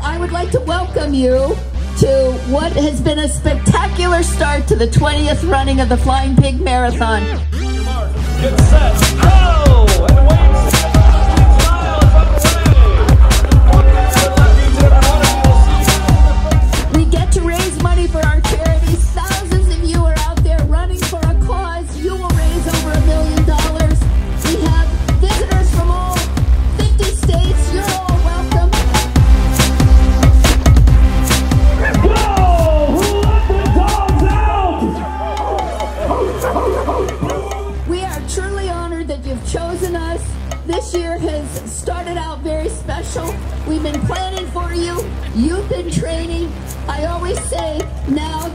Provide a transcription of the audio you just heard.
I would like to welcome you to what has been a spectacular start to the 20th running of the Flying Pig Marathon. Get set, go! Chosen us. This year has started out very special. We've been planning for you. You've been training. I always say, now